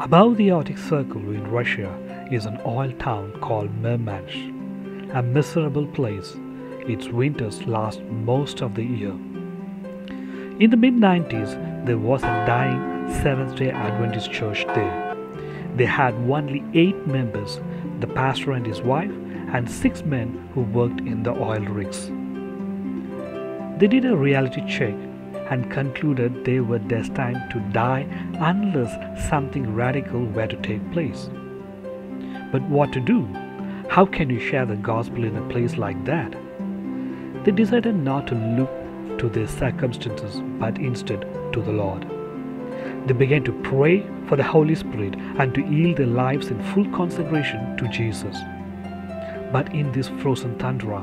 Above the Arctic Circle in Russia is an oil town called Murmansk, a miserable place. Its winters last most of the year. In the mid 90s, there was a dying Seventh day Adventist church there. They had only eight members the pastor and his wife, and six men who worked in the oil rigs. They did a reality check and concluded they were destined to die unless something radical were to take place. But what to do? How can you share the gospel in a place like that? They decided not to look to their circumstances but instead to the Lord. They began to pray for the Holy Spirit and to yield their lives in full consecration to Jesus. But in this frozen tundra,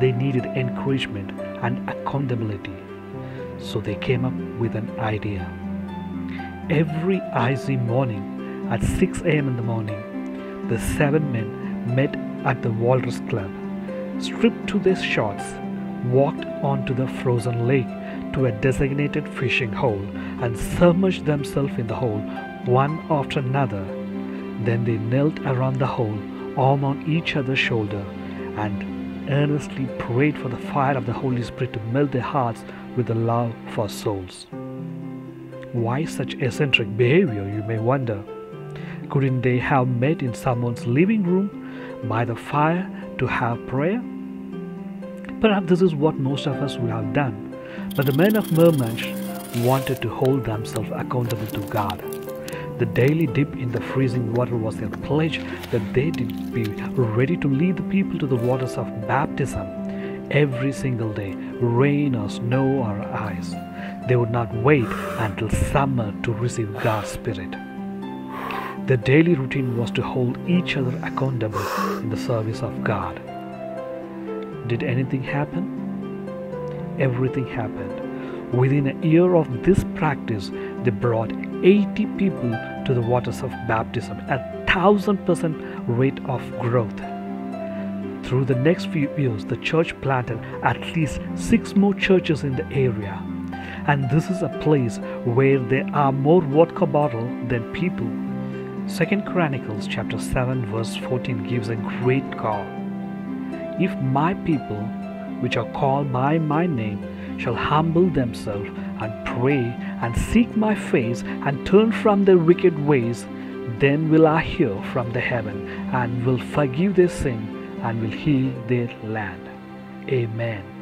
they needed encouragement and accountability. So they came up with an idea. Every icy morning at 6 a.m. in the morning, the seven men met at the Walrus Club, stripped to their shorts, walked onto the frozen lake to a designated fishing hole and submerged themselves in the hole one after another. Then they knelt around the hole, arm on each other's shoulder, and earnestly prayed for the fire of the Holy Spirit to melt their hearts with the love for souls. Why such eccentric behavior, you may wonder? Couldn't they have met in someone's living room by the fire to have prayer? Perhaps this is what most of us would have done, but the men of Murmansk wanted to hold themselves accountable to God. The daily dip in the freezing water was their pledge that they did be ready to lead the people to the waters of baptism every single day, rain or snow or ice. They would not wait until summer to receive God's Spirit. Their daily routine was to hold each other accountable in the service of God. Did anything happen? Everything happened. Within a year of this practice, they brought 80 people to the waters of baptism, a thousand percent rate of growth. Through the next few years, the church planted at least six more churches in the area. And this is a place where there are more vodka bottles than people. Second Chronicles chapter 7 verse 14 gives a great call. If my people, which are called by my name, shall humble themselves and pray and seek my face and turn from their wicked ways, then will I hear from the heaven and will forgive their sin and will heal their land. Amen.